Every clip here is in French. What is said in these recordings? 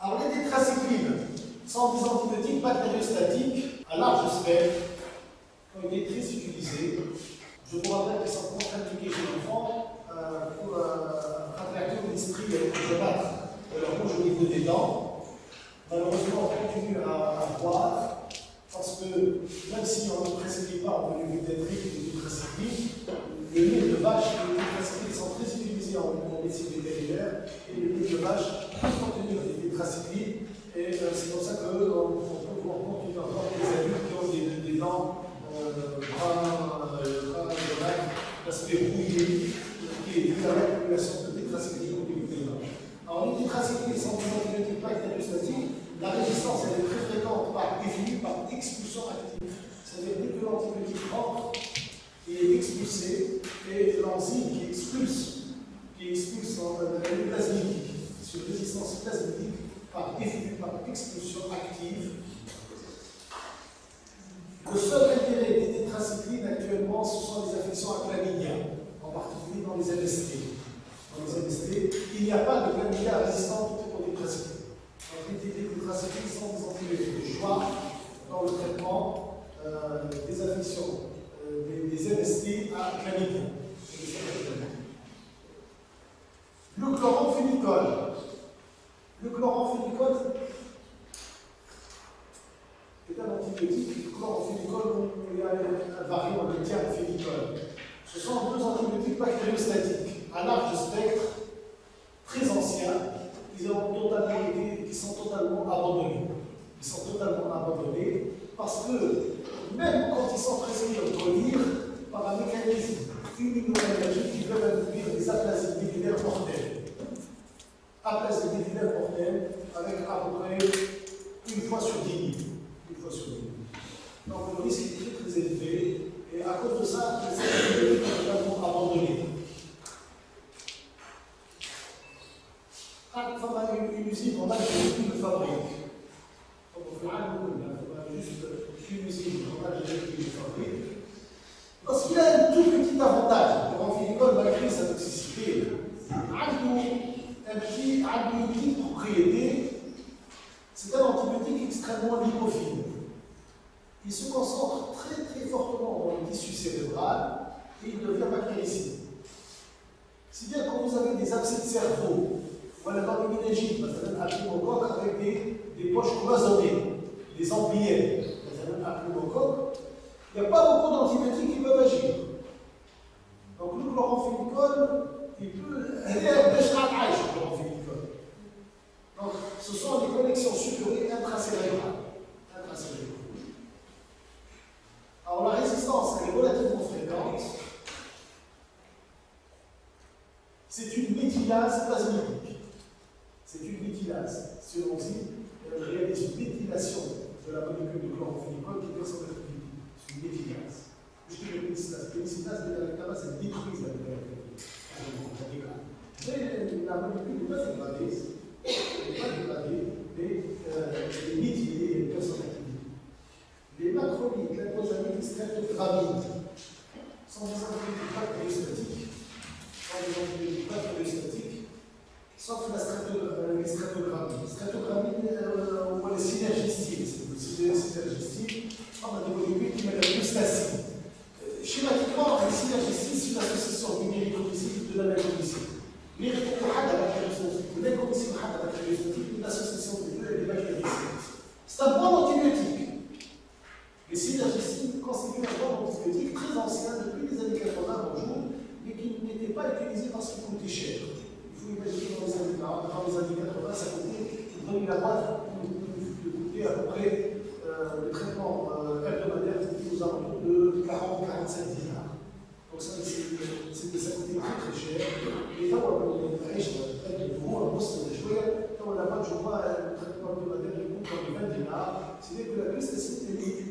Alors les tétracyclines sont des antibiotiques bactériostatiques à large spectre qui ont été très utilisés. Je vous rappelle qu'ils sont contre-indiqués chez l'enfant euh, pour euh, un réacteur ministrie avec le jaunâtre de leur bouche au niveau des dents. Malheureusement, on continue à, à parce que même si on ne prescrit pas en volumétrique et tétracycline, le lait de vache et les tétracyclines sont très utilisés en, en médecine vétérinaire et le lait de vache peut contenir des et euh, c'est pour ça qu'on peut continuer à voir des adultes qui ont des, des dents euh, euh, brun, l'aspect rouillé qui est dû à l'accumulation de tétracycline au niveau des vaches. Alors les tétracyclines sont des antibiotiques bactériostatiques la résistance est très fréquente par définie par expulsion active. C'est-à-dire que l'antibiotique rentre, il est expulsé et l'enzyme qui expulse, qui expulse la plasmidique, sur résistance plasmidique, par définie par expulsion active. Le seul intérêt des tétracyclines actuellement, ce sont les affections à chlamydia, en particulier dans les MST. Dans les MST, il n'y a pas de chlamydia résistante aux tétracyclines les tétracyclines sont des antibiotiques de choix dans le traitement euh, des affections, euh, des, des, MST à chlamydia. Le chloramphénicol. Le chloramphénicol est un antibiotique. Le chloramphénicol, il y a un Ce sont deux antibiotiques bactériostatiques à large spectre, très anciens, qui, totalement qui sont totalement abandonnés. Ils sont totalement abandonnés parce que même quand ils sont prescrits en lire, par un mécanisme immunologique, ils peuvent induire des aplasies biliaires mortelles. Aplasies biliaires mortelles avec à peu près une fois sur dix 000. Une fois sur 10 000. Donc le risque est très très élevé. Et à cause de ça, les activités sont abandonnées. Quand on a une usine, on a une de fabrique. Donc on a hein, juste euh, une usine, on a déjà une fabrique. Parce qu'il y a un tout petit avantage. Quand on fait l'école, malgré sa toxicité, un petit, une petite propriété. C'est un antibiotique extrêmement lipophile il se concentre très très fortement dans le tissu cérébral et il devient bactéricide. Si bien quand vous avez des abcès de cerveau, voilà comme une méningite, un avec des, des poches cloisonnées, des amplières, un il n'y a pas beaucoup d'antibiotiques qui peuvent agir. Donc le chloramphénicol, il peut aller à le. Donc ce sont des connexions supérieures intracérébrales. Alors la résistance, elle est relativement fréquente. C'est une méthylase plasmidique. C'est une méthylase. Ce enzyme elle réalise une méthylation de la molécule de chloramphénicol qui est. C'est une méthylase. Je dis que pénicillase. Pénicillase, bêta-lactamase, elle détruit la bêta-lactamase. Mais la molécule n'est pas dégradée. N'est pas dégradée, mais euh, elle est méthylée et elle perd son activité. Les macrolides, glycosamines, streptogramines sont des antibiotiques bactériostatiques. Sont des antibiotiques bactériostatiques sauf la. Stratogrammies, euh, on voit les synergistiles. Les synergistiles, on a des molécules qui la. Euh, schématiquement, c'est une association du méricomicide de la association des des. C'est un antibiotique. Les synergicides constituent un bon antibiotique très ancien depuis les années 80 bonjour, mais qui n'était pas utilisé parce qu'il coûtait cher. Vous imaginez dans les années, dans les années 80, ça coûtait, donc la boîte de coûter à peu près euh, le traitement euh, hebdomadaire aux alentours de 40-45 dinars. Donc ça, c'était ça coûtait très très cher. Et là, on a de nouveau, on bosse de jouer. Dans la boîte, je vois le traitement hebdomadaire qui coûte dans les 20 dinars. C'est-à-dire que la glycécine est utilisée.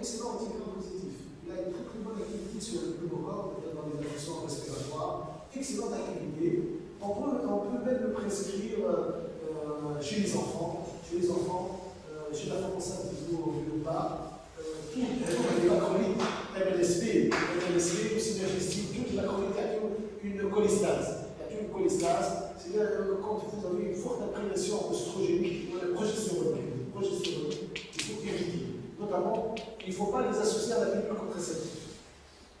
Excellent, anticorps positif. Il a une très très bonne activité sur le pneumocoque, dans les infections respiratoires excellente activité. On peut, on peut même le prescrire euh, chez les enfants, chez les enfants, euh, chez la femme enceinte ou pas. Euh, tout, les macrolides, MLSP, MLSP, synergistique, toute la chronique a une cholestase. Une cholestase, c'est-à-dire euh, quand vous avez une forte imprégnation oestrogénique, ou il faut il ne faut pas les associer à la pilule contraceptive.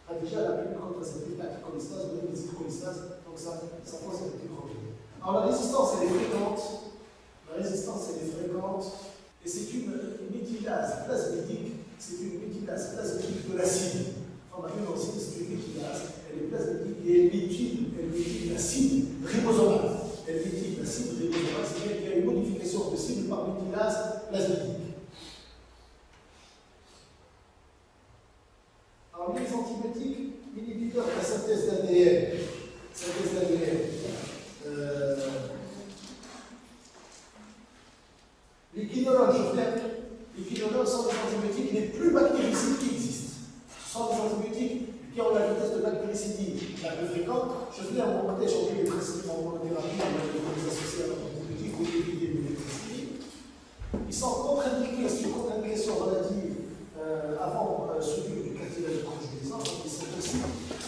Ah, déjà, la pilule contraceptive, la vous avez des cholestase, donc ça, ça pose un petit problème. Alors la résistance, elle est fréquente. La résistance, elle est fréquente. Et c'est une méthylase plasmidique, c'est une méthylase plasmidique de l'acide. En aussi, c'est une méthylase, elle est plasmidique et elle méthyle, elle méthyle l'acide ribosomal. Elle méthyle l'acide ribosomal, c'est-à-dire qu'il y a une modification possible par méthylase plasmidique. Alors, les antibiotiques inhibiteurs de la synthèse d'ADN, synthèse d'ADN, euh, reviens, les quinolones sont les antibiotiques les plus bactéricides qui existent. Sont des antibiotiques qui ont la vitesse de bactéricidie la plus fréquente. Je viens en monter, j'ai les précédents en monothérapie, les associés à l'antibiotique ou les l'électricité. Ils sont contre-indiqués, c'est une contre-indication relative euh, avant euh, celui du cartilage conjugaison, donc ils sont aussi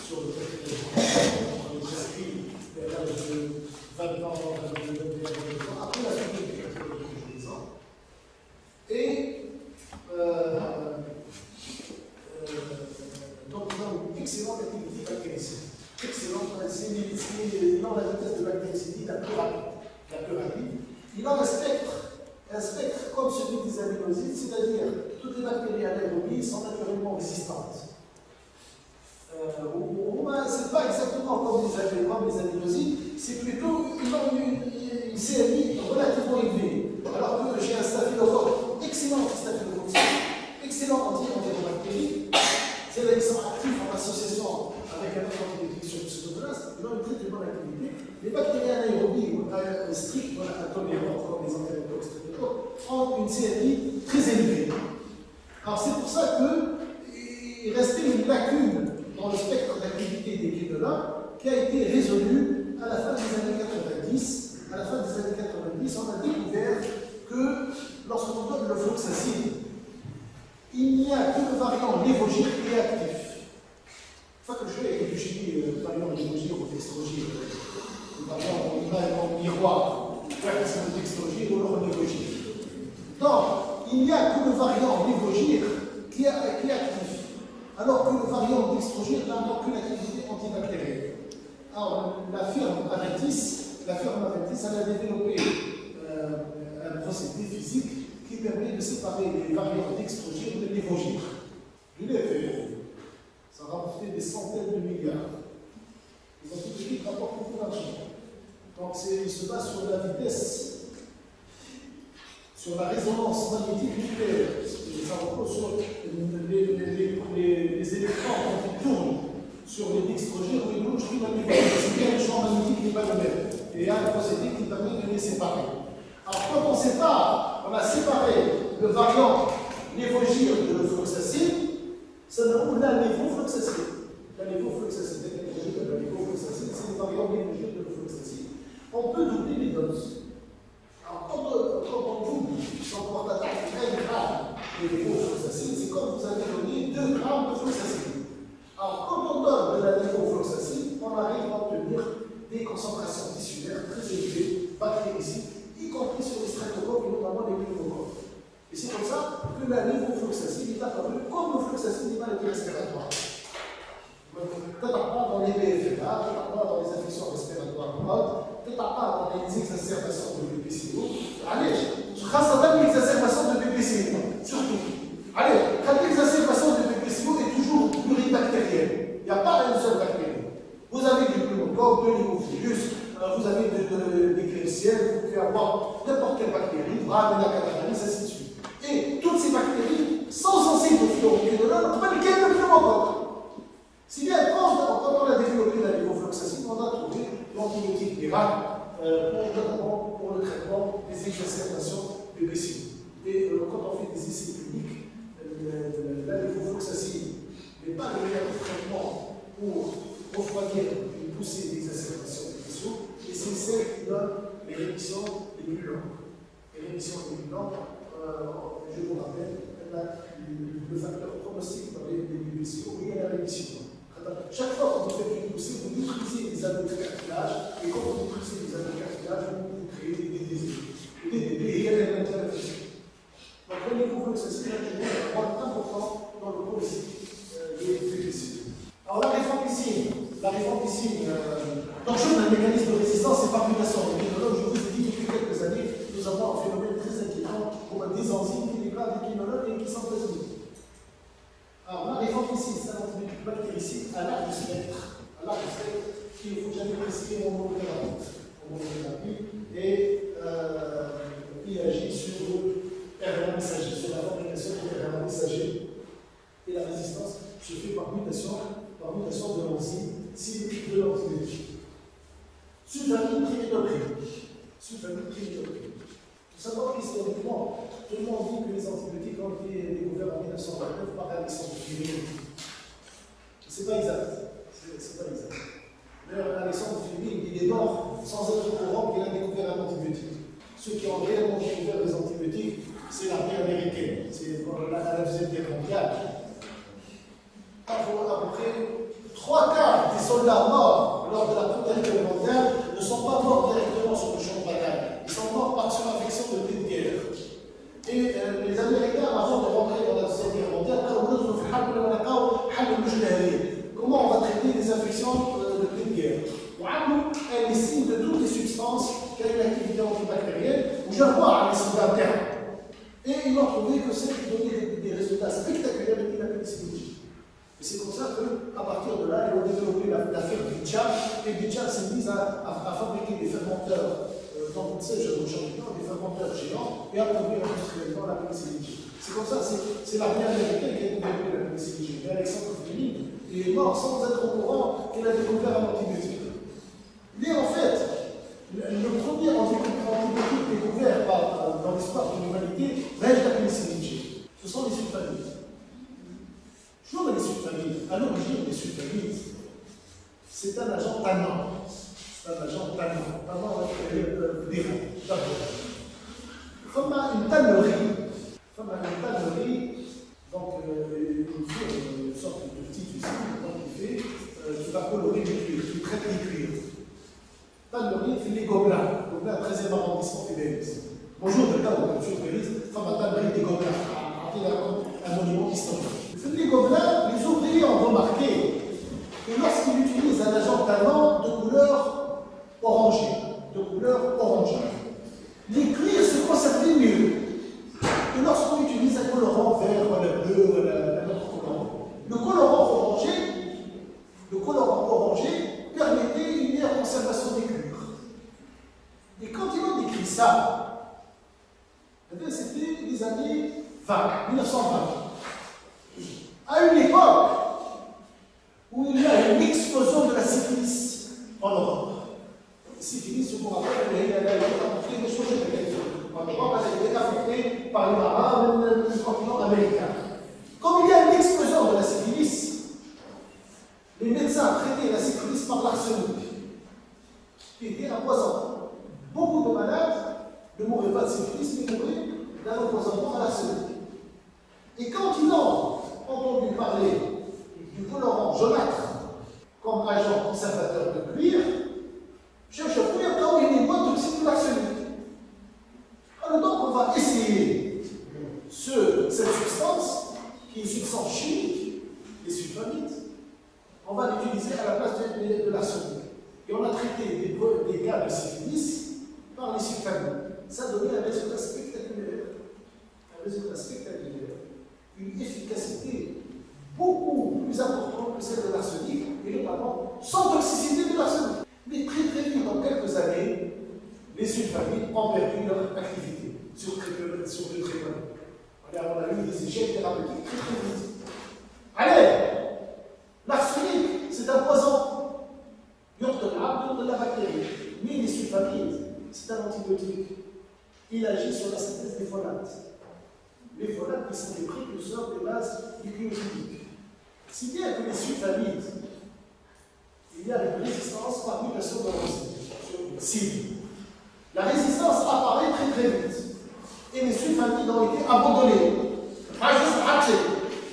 sur le cartilage conjugaison, on les inscrit vers l'âge de 20 ans, 22, 21, 22 ans, après la suite du cartilage conjugaison. Et euh, donc nous avons une excellente activité bactéricide. Excellente, c'est dans la vitesse de bactéricide la plus rapide. La plus rapide. Il en respecte un spectre comme celui des aminosides, c'est-à-dire toutes les bactéries sont naturellement résistantes. Euh, ce n'est pas exactement comme les, comme les c'est plutôt une, une, CMI relativement élevée. Alors que j'ai un staphylocoque, excellent staphylocoque, excellent anti-entérobactérie, c'est-à-dire qu'ils sont actifs en association avec un autre antibiotique sur le pseudomonas, ils ont une très très bonne activité. Les bactéries anaérobies euh, strictes, voilà, intolérantes, comme les antérotoxes ont une série très élevée. Alors c'est pour ça qu'il restait une lacune dans le spectre d'activité des quinolones qui a été résolue à la fin des années 90. À la fin des années 90, on a découvert que lorsqu'on donne le fluoxacide, il n'y a que le variant lévogir qui est actif. Une fois que je fais avec du variant lévogir ou dextrogir, variant, on a en miroir, un dextrogir ou le lévogir. Donc, il n'y a que le variant lévogir qui, est actif, alors que le variant dextrogir n'a aucune activité antibactérienne. Alors, la firme Aventis, la firme Aventis, elle a développé euh, un procédé physique qui permet de séparer les variants dextrogir de lévogir. Je l'ai fait. Ça a rapporté des centaines de milliards. Beaucoup d'argent. Donc, il se base sur la vitesse sur la résonance magnétique nucléaire. Ça repose sur les, électrons qui tournent sur les dextrogènes ou les glucosigènes C'est bien le champ magnétique n'est pas le même. Et il y a un procédé qui permet de les séparer. Alors, quand on sépare, on a séparé le variant lévogir de l'eufloxacine, ça n'a pas la lévofloxacine. La lévofloxacine, la lévofloxacine, c'est le variant lévogir de l'eufloxacine. On peut doubler les doses. Alors, quand, on double son porte-attaque 1 gramme de lévofloxacine, c'est comme vous avez donné 2 grammes de floxacine. Alors, quand on donne de la lévofloxacine, on arrive à obtenir des concentrations tissulaires très élevées, bactéricides, y compris sur les streptocoques et notamment les pneumocoques. Et c'est comme ça que la lévofloxacine est apparue comme le floxacine des maladies respiratoires. Peut-être pas dans les BFA, peut-être pas dans les infections respiratoires hautes, تتعقد على exacerbation de BPCO علاش؟ خاصة l'exacerbation de BPCO surtout علاش؟ خاطر l'exacerbation de BPCO est toujours pluribactérienne il n'y a pas un seul bactérie vous avez du pneumocoque, de l'hémophilus vous avez des klebsielles vous pouvez avoir n'importe quelle bactérie Vrane, la cataralyse, ainsi de suite Euh, pour, pour, le traitement des exacerbations de BCO. Et euh, quand on fait des essais cliniques, euh, la lévofloxacine n'est pas le meilleur traitement pour refroidir une poussée d'exacerbation de BCO, et c'est celle qui donne les rémissions les plus longues. Les rémissions les plus longues, euh, je vous rappelle, le, facteur pronostique dans les, les BCO, il y a la rémission. Chaque fois qu'on fait une c'est vous détruisez les anneaux de cartilage, et quand vous détruisez les anneaux de cartilage, vous créez des DDD. Les DDD, il y a des interactions. Donc, prenez-vous que ceci est un rôle important dans le cours euh, des féminicides. Alors, la rifampicine, la rifampicine, euh, donc, chose d'un mécanisme de résistance et fabrication. Je vous ai dit depuis quelques années, nous avons un phénomène très inquiétant pour des enzymes qui dégradent les quinolones et qui sont présentes. Alors, la rifampicine, c'est un antibiotique bactéricide à l'arc du spectre. À l'arc du spectre, qu'il ne faut monothérapie. Et euh, il agit sur le RNA messager, sur la fabrication du RNA messager. Et la résistance se fait par mutation, par mutation de l'enzyme symétrique de l'antibiotique. Sulfamine triminoprine. Sulfamine triminoprine. Il faut savoir qu'historiquement, tout le monde dit que les antibiotiques ont été découverts en 1929 par Alexandre Fleming. Ce n'est pas exact. C'est pas exact. Alexandre Fleming, il est mort sans être au courant qu'il a découvert un antibiotique. Ceux qui ont réellement découvert les antibiotiques, c'est l'armée américaine, c'est la, la Deuxième Guerre mondiale. À peu près trois quarts des soldats morts lors de la Première Guerre mondiale ne sont pas morts directement sur le champ de bataille. Ils sont morts par surinfection de de guerre. Et euh, les Américains, avant de rentrer dans la Deuxième Guerre mondiale, comment on va traiter les infections euh, est signe de toutes les substances qui ont une activité antibactérienne, ou je vois les soldats internes. Et ils ont trouvé que c'est qui donnait des, résultats spectaculaires était la pénicilline. Et c'est comme ça qu'à partir de là, ils ont développé l'affaire du et du s'est mis à, fabriquer des fermenteurs, euh, dans ces jeunes champignons, des fermenteurs géants, et à produire industriellement la pénicilline. C'est comme ça, c'est l'armée américaine qui a développé la pénicilline. Alexandre Fleming, est mort sans être au courant qu'il a découvert un antibiotique. Mais en fait, le premier antibiotique découvert par, dans l'histoire de l'humanité reste la pénicilline. Ce sont les sulfamides. Toujours les sulfamides. À l'origine des sulfamides, c'est un agent tannant. C'est un agent tannant. Tannant euh, des D'abord. Comme une tannerie. Comme une tannerie, donc euh, une sorte de petite usine qui fait, euh, qui va colorer les cuirs, qui traite les cuirs. Tannerie les gobelins. Gobelins, 13e arrondissement, Fébélis. Bonjour, d'accord, monsieur Félix, femme à tannerie des gobelins. Un monument historique. Les gobelins, les ouvriers ont remarqué que lorsqu'ils utilisent un agent talent de couleur orangée, de couleur orangée, les cuirs se conservaient mieux que lorsqu'on utilise un colorant vert, le bleu, un autre colorant. Le colorant orangé, le colorant orangé permettait une meilleure conservation des cuirs. Et quand ils ont décrit ça, eh c'était les années 20, 1920. À une époque où il y a une explosion de la syphilis en Europe. La syphilis, je vous rappelle, elle a été des choses en Europe, elle a été affectée par les marins du continent américain. Comme il y a une explosion de la syphilis, les médecins traitaient la syphilis par l'arsenic, qui était un poison. Beaucoup de malades ne mouraient pas de syphilis, mais mouraient d'un empoisonnement à l'arsenic. Et quand ils ont entendu parler du colorant jaunâtre comme agent conservateur de cuir, cherche à trouver quand il est moins toxique que l'arsenic. Alors donc on va essayer ce, cette substance, qui est une substance chimique, les sulfamides, on va l'utiliser à la place de, de, l'arsenic. Et on a traité des, des cas de syphilis par les sulfamides. Ça a donné un résultat spectaculaire. Un résultat spectaculaire une beaucoup plus importante que celle de l'arsenic, et notamment sans toxicité de l'arsenic. Mais très très vite, dans quelques années, les sulfamides ont perdu leur activité sur, sur le traitement. On a eu des échecs thérapeutiques très très vite. Allez L'arsenic, c'est un poison. Il de la bactérie. Mais les sulfamides, c'est un antibiotique. Il agit sur la synthèse des folates les folates qui sont des précurseurs des bases nucléosidiques. Si bien que les sulfamides, il y a une résistance par mutation de l'enzyme. La résistance apparaît très très vite. Et les sulfamides ont été abandonnés.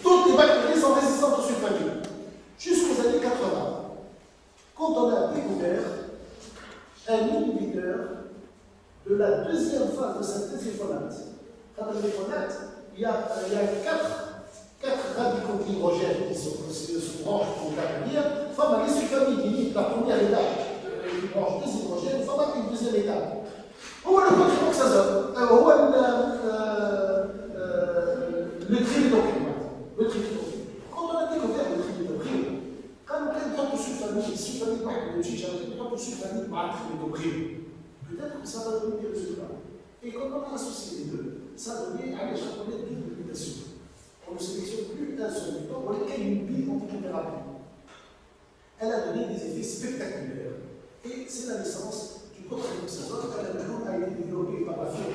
Toutes les bactéries sont résistantes aux sulfamides. Jusqu'aux années 80. quand on a découvert un inhibiteur de la deuxième phase de synthèse des phonates. Quand des phonates, il y a, il y a quatre, quatre radicaux d'hydrogène qui sont, se branchent pour carbonie. Femme, les famille la première étape, qui branche deux hydrogènes, femme, une deuxième étape. هو الكونتريبوكسازون هو le trilitopril. Le trilitopril. Quand on a découvert le trilitopril, quand كان تحطوا سلفاميد السلفاميد واحد من الجيجه تحطوا سلفاميد مع التريلوبريل peut-être que ça va donner des résultats. Et quand on a associé les deux, ça donne à l'échelle de double mutation. On ne sélectionne plus un seul mutant pour lequel une antithérapie. Elle a donné des effets spectaculaires. Et c'est la naissance du cotrimoxazole. Elle a été développée par la firme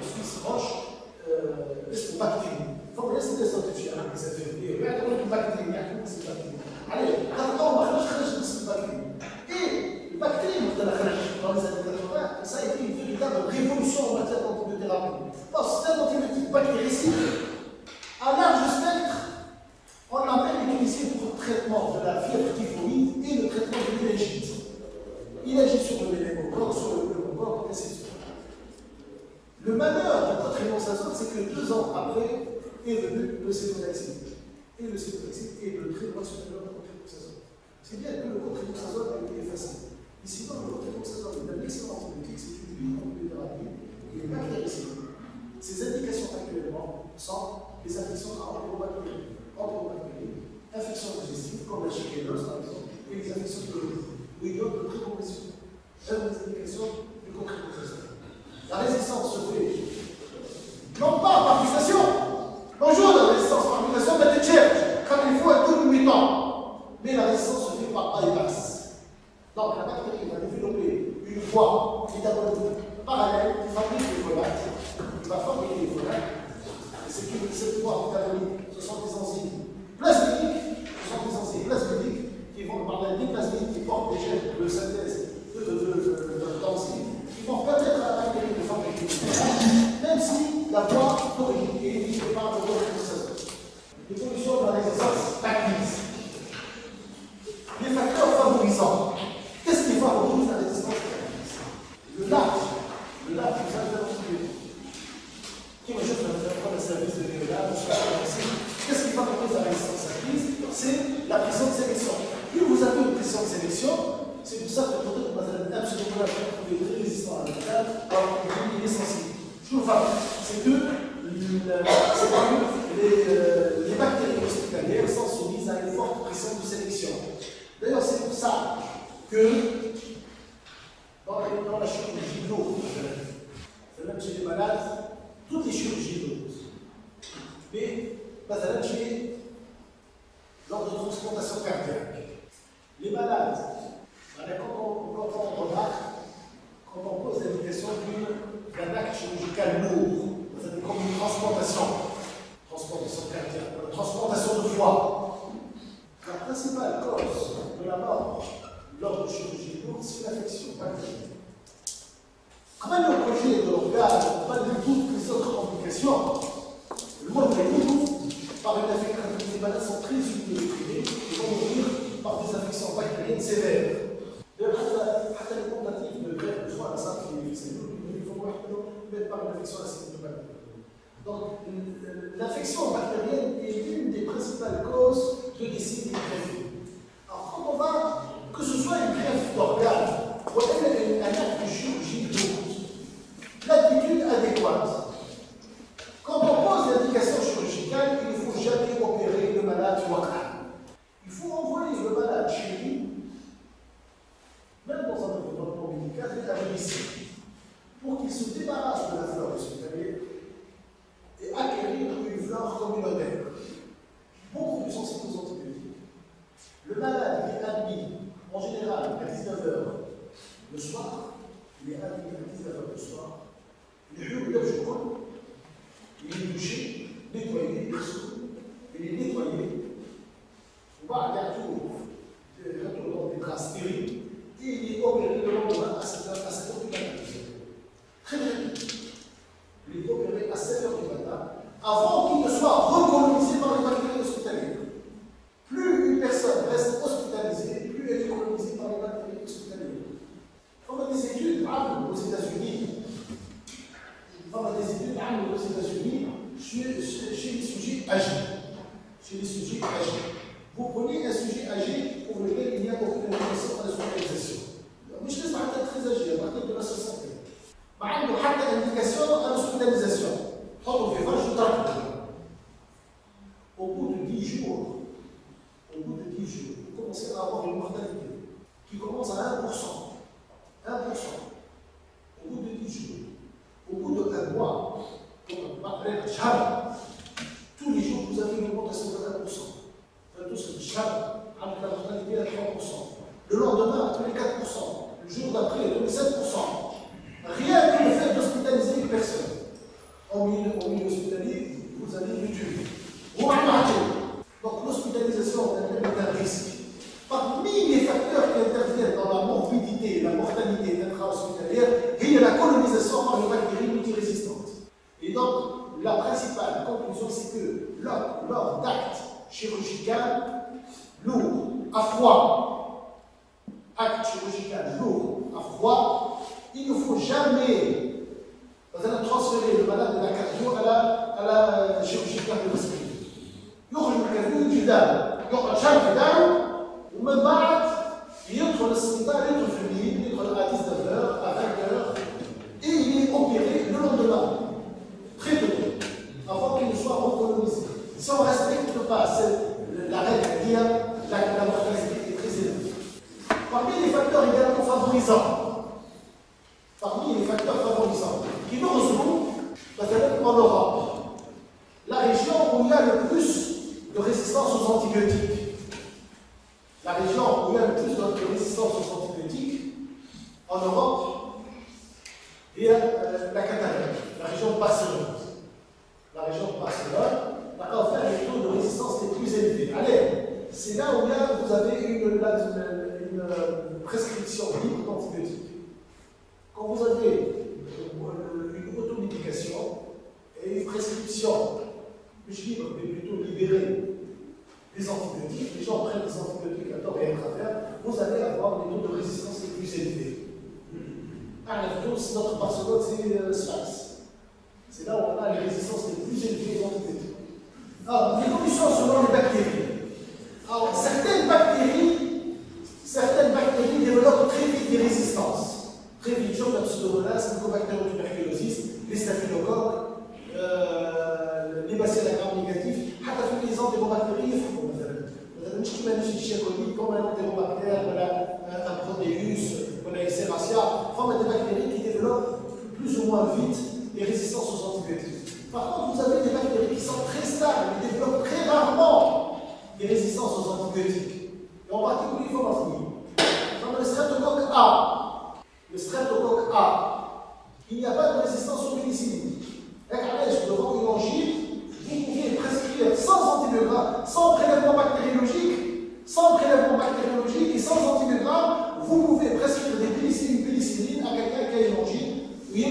comme la chikénose par exemple. La résistance se fait non pas par fixation, Bonjour la résistance par mutation de tchèque, comme il faut à tout mutant. Mais la résistance se fait par bypass. Donc la bactérie va développer une voie métabolique parallèle qui fabrique les phonates. Il va fabriquer les phonates. Et c'est que cette voie métabolique, ce sont des enzymes plasmidiques, ce sont des enzymes plasmidiques qui vont par la plasmides qui portent des gènes de synthèse d'enzymes, qui vont permettre à la bactérie de fabriquer des phonates, même si la voie d'origine est éliminée par le L'évolution de la résistance acquise. Les facteurs favorisants. Qu'est-ce qui favorise la résistance transplantation de foie. La principale cause de la mort lors de chirurgie lourde, c'est l'infection bactérienne. Comment le projet de l'organe, malgré toutes les autres complications, le monde est par une infection, les malades sont très utilisés et vont mourir par des infections bactériennes sévères. D'ailleurs, حتى les tentatives de greffe de foie à la simple il faut voir par une infection asymptomatique. Donc, l'infection bactérienne est l'une des principales causes de décès des greffes. Alors, quand on va, que ce soit une greffe d'organes ou un acte de chirurgie lourde, l'attitude adéquate. Quand on pose l'indication chirurgicale, il ne faut jamais opérer le malade local. Il faut envoyer le malade chez lui, même dans un environnement médical, à ici, pour qu'il se débarrasse de la flore hospitalière et acquérir une flore communautaire. Beaucoup plus sensible aux antibiotiques. Le malade est admis en général à 19h le soir, il est admis à 19h le soir, il est le jour, il est douché, nettoyé, il est nettoyé, on va à retour, retour dans des traces stériles, et il est opéré le lendemain à cette heure du matin. Très très vite il est opéré à 7 h du matin, avant qu'il ne soit recolonisé par les bactéries hospitalières. Plus une personne reste hospitalisée, plus elle est colonisée par les bactéries hospitalières aux États-Unis chez, les sujets âgés. Chez les sujets âgés. Vous prenez un sujet âgé pour lequel il n'y a aucune intérêt à la scolarisation. Au milieu, au milieu hospitalier, vous allez le tuer. Donc l'hospitalisation est un risque. Parmi les facteurs qui interviennent dans la morbidité et la mortalité intra-hospitalière, il y a la colonisation par les bactéries multirésistantes. Et donc, la principale conclusion, c'est que lors, lors d'actes chirurgical lourd, à froid, acte chirurgical lourd, à froid, il ne faut jamais مثلا ترانسفيري البنات إلى كازيو على على شي شي كافي مسكين يخرج من كازيو يجي دار يقعد شهر في داره ومن بعد يدخل السلطان يدخل في الليل يدخل اتيس دافير افاكتور اي لي اوبيري لو لوندمان très peu avant qu'il ne soit recolonisé. Si سواء respecte pas la règle, à لا la mortalité est très élevée. Parmi les facteurs également favorisants notre Barcelone, c'est euh, C'est là où on a les résistances les plus élevées aux antibiotiques. Alors, l'évolution selon les bactéries.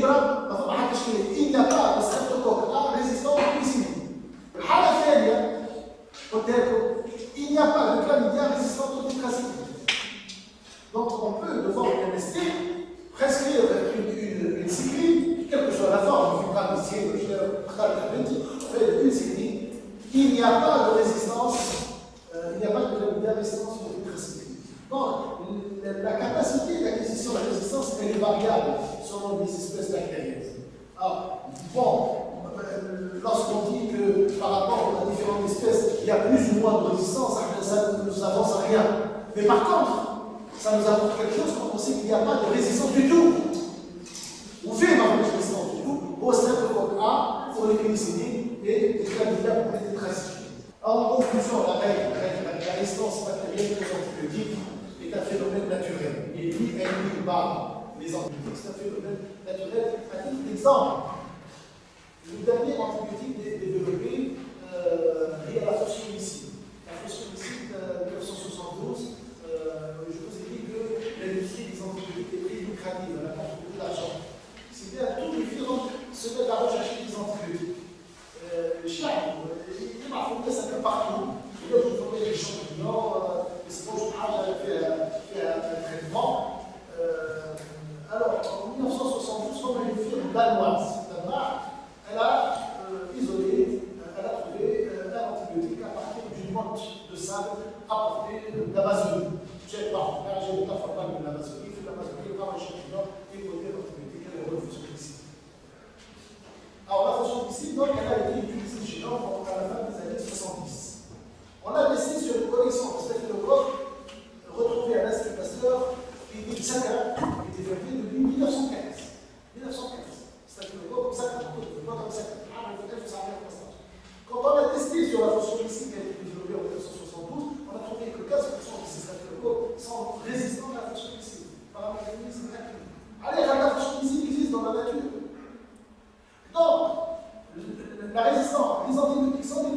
Il ça ne nous avance à rien. Mais par contre, ça nous apporte quelque chose quand on sait qu'il n'y a pas de résistance du tout. On fait de résistance du tout au streptocoque A pour les pénicillines et les candidats pour les tétracyclines. En conclusion, la règle, la résistance bactérienne aux antibiotiques est un phénomène naturel. Et lui, elle ne pas les antibiotiques. C'est un phénomène naturel. À titre d'exemple, le dernier antibiotique développé euh, est la phosphomycine. La phosphomycine de 1972, euh, je vous ai dit que l'industrie des antibiotiques est très lucrative, elle apporte beaucoup d'argent. C'était à tous les firmes se mettent à rechercher des antibiotiques. Euh, chaque, il m'a fondé ça peu partout. Il y a des champignons, des sponges fait un traitement. Euh, alors, en 1972, on a une firme danoise, Danemark, elle a j'ai le tafapal de l'Amazonie, il fait l'Amazonie, il va en champignon, et côté l'antibiotique, elle est bonne fonction glycine. Alors la fonction glycine, donc, elle a été utilisée chez l'homme à la fin des années 70. On a testé sur une collection de staphylocoques retrouvée à l'Institut Pasteur, qui était de Saga, qui était développé depuis 1915. 1915. Staphylocoque, ça, pas comme ça. Ah, mais peut-être que ça a Quand on a testé sur la fonction glycine qui a été développée en 1972, on a trouvé que 15% de ces staphylocoques sont résistants à la fonction glycine, par un mécanisme actif. Allez, la fonction glycine existe dans la nature. Donc, la résistance, les antibiotiques sont des